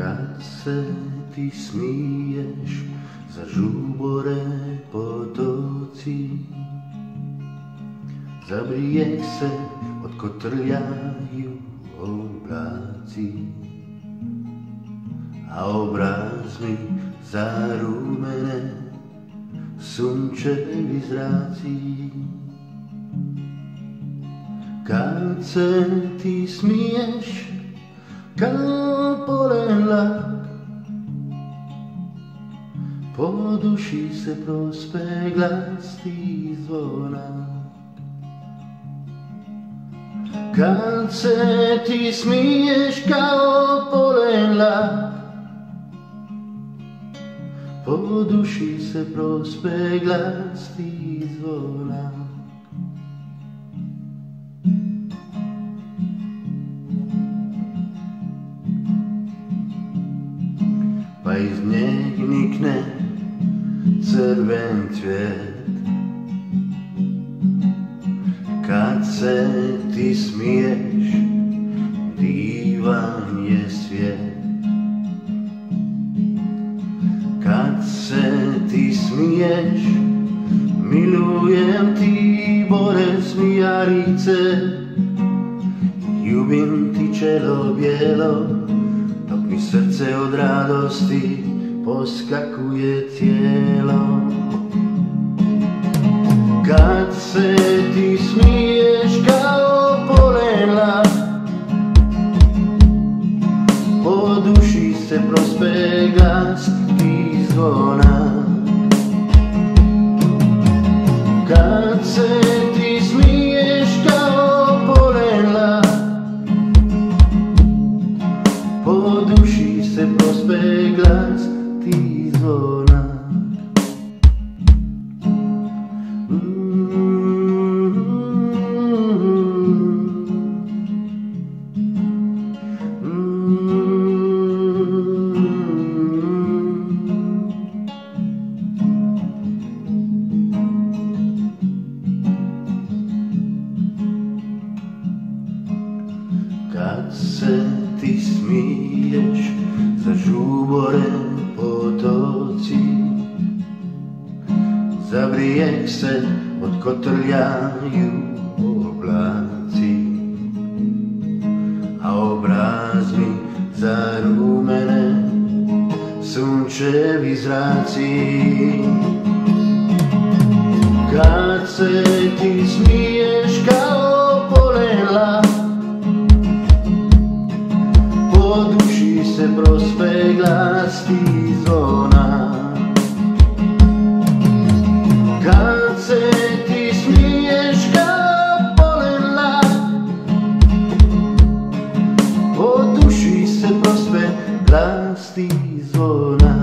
Kad se ti smiješ za žubore potoci Za brijeg se odkotrljaju oblaci A obraz mi za rumene sunčevi zraci Kad se ti smiješ kao Po duši se prospe glas ti zvona. Kad se ti smiješ kao polen Po duši se prospe glas ti zvona iz njeg nikne crven cvjet Kad se ti smiješ, divan je svijet. Kad se ti smiješ, milujem ti bore smijarice. Ljubim ti čelo bijelo, srce od radosti poskakuje tijelo Kad se ti smiješ kao polena Po duši se prospe glas ti zvona dusi se prospe glas ti zvona. Mm -hmm. Mm -hmm. Kad se ti smiješ za žubore potoci. Za brijeg se odkotrljaju oblaci A obraz mi za rumene sunčevi zraci. Kad se ti smiješ strasti zona. Kad se ti smiješ ga polena Po duši se pa prospe strasti zona.